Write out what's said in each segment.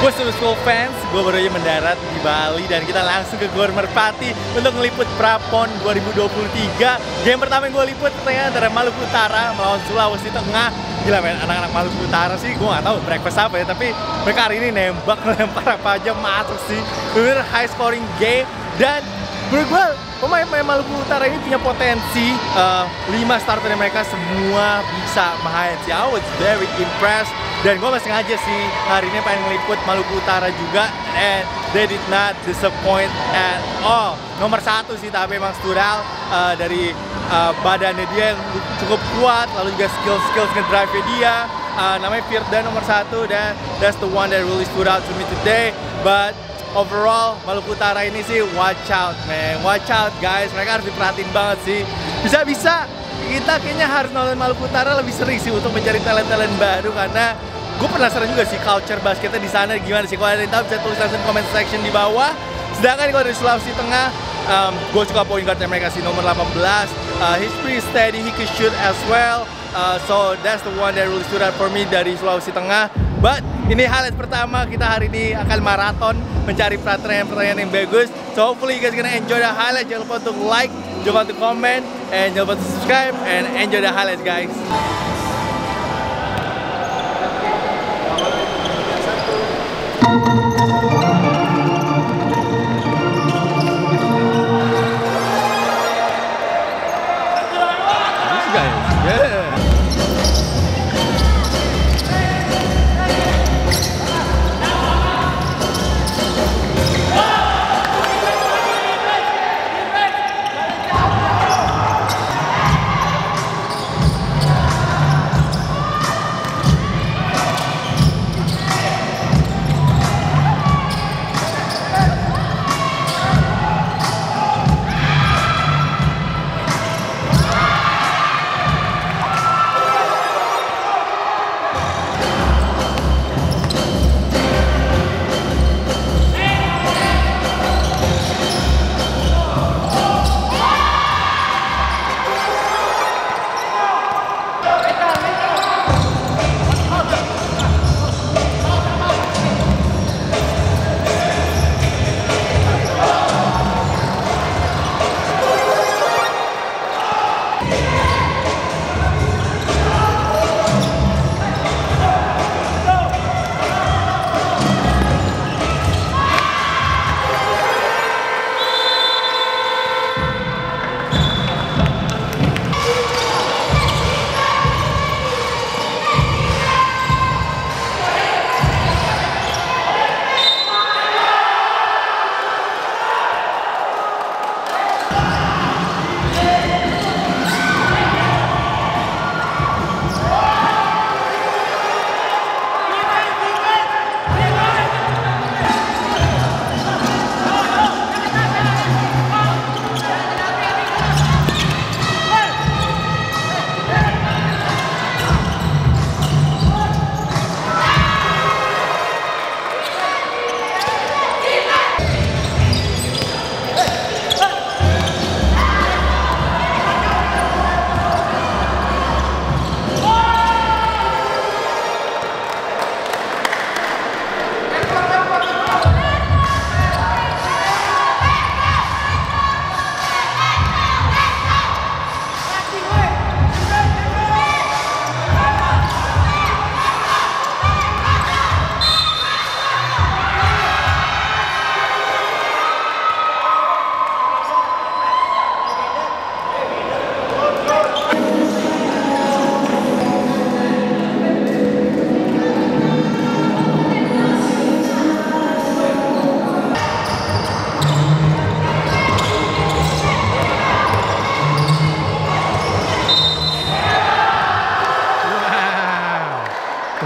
Gue School fans, gue baru aja mendarat di Bali dan kita langsung ke Gor Merpati untuk ngeliput Prapon 2023. Game pertama yang gue liput ternyata antara Maluku Utara melawan Sulawesi Tengah. Gila men, anak-anak Maluku Utara sih gue gak tahu breakfast apa ya, tapi mereka hari ini nembak, lempar apa aja masuk sih. Bener high scoring game dan menurut gue pemain-pemain Maluku Utara ini punya potensi uh, 5 starter mereka semua bisa main sih I was very impressed dan gue masih ngaja sih hari ini pengen ngeliput Maluku Utara juga. And they did not disappoint at all. Nomor satu sih tapi emang Stural uh, dari uh, badannya dia yang cukup kuat lalu juga skill-skill ngedrive dia. Uh, namanya Firda nomor satu dan that's the one that really stood out to me today. But overall Maluku Utara ini sih watch out man. Watch out guys. Mereka harus diperhatiin banget sih bisa-bisa. Kita kayaknya harus nonton Maluku Utara lebih sering sih untuk mencari talent-talent baru karena gue penasaran juga sih culture basketnya di sana gimana sih. Kalau ada yang tahu bisa tulis langsung comment section di bawah. Sedangkan kalau dari Sulawesi Tengah um, gue suka point guardnya mereka sih nomor 18 uh, he's pretty steady he can shoot as well. Uh, so that's the one that really stood out for me dari Sulawesi Tengah. But ini highlight pertama kita hari ini akan maraton mencari pertandingan-pertandingan yang bagus. So hopefully you guys gonna enjoy the highlight. Jangan lupa untuk like jangan lupa untuk comment and jangan lupa untuk subscribe and enjoy the highlights guys Yeah!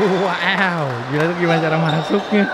Wow, gila tuh gimana cara masuknya?